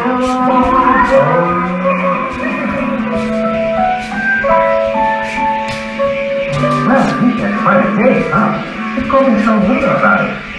Well, you just quite a day, huh? You've got me so weird about it.